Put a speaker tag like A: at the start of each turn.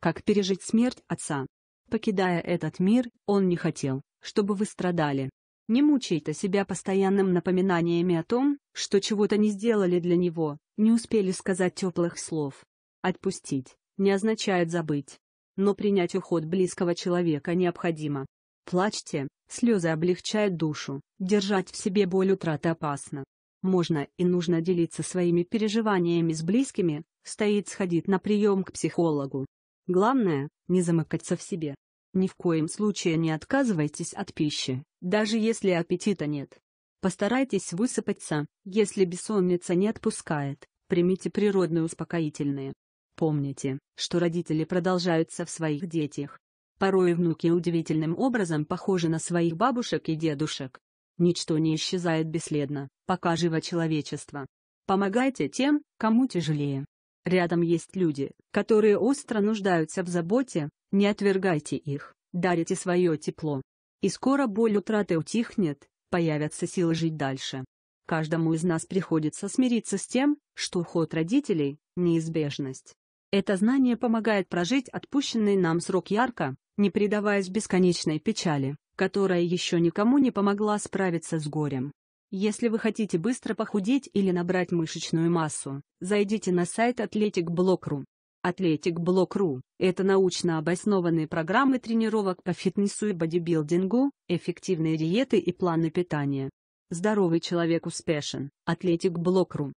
A: как пережить смерть отца. Покидая этот мир, он не хотел, чтобы вы страдали. Не мучайте себя постоянным напоминаниями о том, что чего-то не сделали для него, не успели сказать теплых слов. Отпустить не означает забыть. Но принять уход близкого человека необходимо. Плачьте, слезы облегчают душу, держать в себе боль утраты опасно. Можно и нужно делиться своими переживаниями с близкими, стоит сходить на прием к психологу. Главное, не замыкаться в себе. Ни в коем случае не отказывайтесь от пищи, даже если аппетита нет. Постарайтесь высыпаться, если бессонница не отпускает, примите природные успокоительные. Помните, что родители продолжаются в своих детях. Порой внуки удивительным образом похожи на своих бабушек и дедушек. Ничто не исчезает бесследно, пока живо человечество. Помогайте тем, кому тяжелее. Рядом есть люди, которые остро нуждаются в заботе, не отвергайте их, дарите свое тепло. И скоро боль утраты утихнет, появятся силы жить дальше. Каждому из нас приходится смириться с тем, что уход родителей – неизбежность. Это знание помогает прожить отпущенный нам срок ярко, не предаваясь бесконечной печали, которая еще никому не помогла справиться с горем. Если вы хотите быстро похудеть или набрать мышечную массу, зайдите на сайт Athletic Block.ru. Athletic Block.ru – это научно обоснованные программы тренировок по фитнесу и бодибилдингу, эффективные диеты и планы питания. Здоровый человек успешен. Athletic Block.ru